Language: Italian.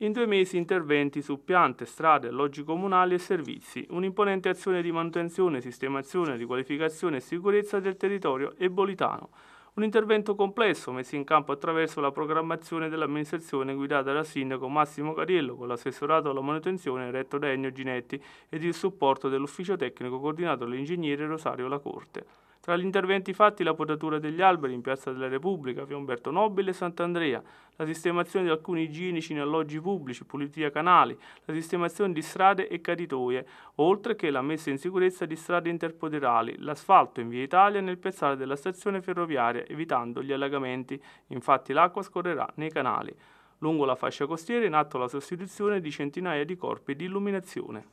In due mesi interventi su piante, strade, alloggi comunali e servizi, un'imponente azione di manutenzione, sistemazione, riqualificazione e sicurezza del territorio ebolitano. Un intervento complesso messo in campo attraverso la programmazione dell'amministrazione guidata dal sindaco Massimo Cariello con l'assessorato alla manutenzione retto da Ennio Ginetti ed il supporto dell'ufficio tecnico coordinato dall'ingegnere Rosario Lacorte. Tra gli interventi fatti la potatura degli alberi in Piazza della Repubblica, via Umberto Nobile e Sant'Andrea, la sistemazione di alcuni igienici in alloggi pubblici, pulizia canali, la sistemazione di strade e caditoie, oltre che la messa in sicurezza di strade interpoderali, l'asfalto in via Italia nel piazzale della stazione ferroviaria, evitando gli allagamenti. Infatti l'acqua scorrerà nei canali. Lungo la fascia costiera è in atto la sostituzione di centinaia di corpi di illuminazione.